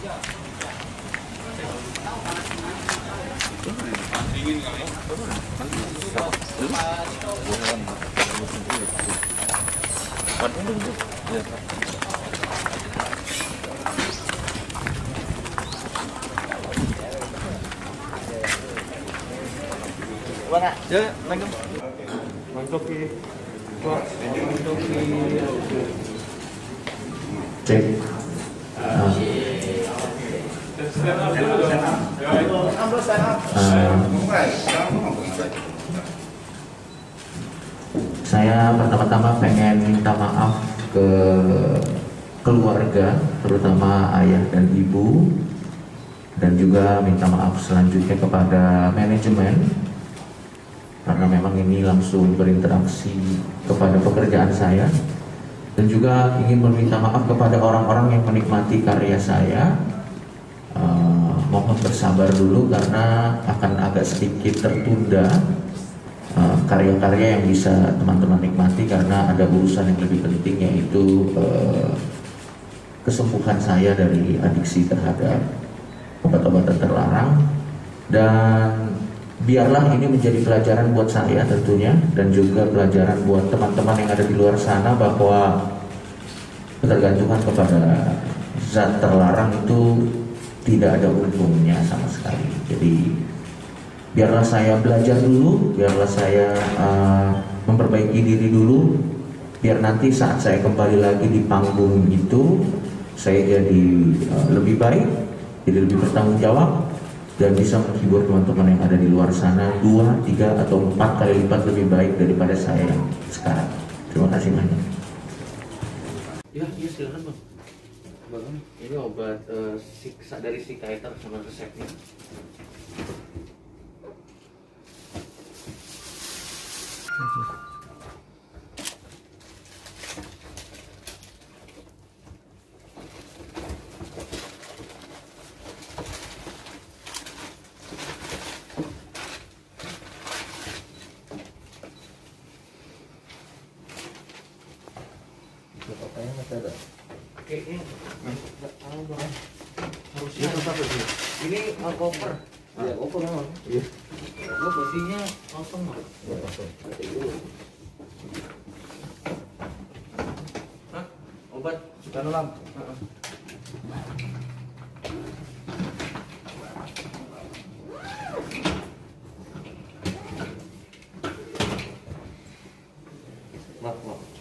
Vâng ạ. Dạ, anh không. Saya pertama-tama pengen minta maaf ke keluarga terutama ayah dan ibu dan juga minta maaf selanjutnya kepada manajemen karena memang ini langsung berinteraksi kepada pekerjaan saya dan juga ingin meminta maaf kepada orang-orang yang menikmati karya saya bersabar dulu karena akan agak sedikit tertunda eh, karya-karya yang bisa teman-teman nikmati karena ada urusan yang lebih penting yaitu eh, kesembuhan saya dari adiksi terhadap obat-obatan terlarang. Dan biarlah ini menjadi pelajaran buat saya tentunya dan juga pelajaran buat teman-teman yang ada di luar sana bahwa ketergantungan kepada zat terlarang itu tidak ada untungnya sama sekali. Jadi biarlah saya belajar dulu, biarlah saya uh, memperbaiki diri dulu, biar nanti saat saya kembali lagi di panggung itu saya jadi uh, lebih baik, jadi lebih bertanggung jawab dan bisa menghibur teman-teman yang ada di luar sana dua, tiga atau empat kali lipat lebih baik daripada saya yang sekarang. Terima kasih banyak. Ya, iya silakan bang. Bang, ini obat eh, siksa dari psikiater sama resepnya. Bapaknya masih ada ini eh, koper. Ya koper memang. Iya. Gua kosong bang. Iya, Hah? obat? Sudah nulam Maaf, maaf.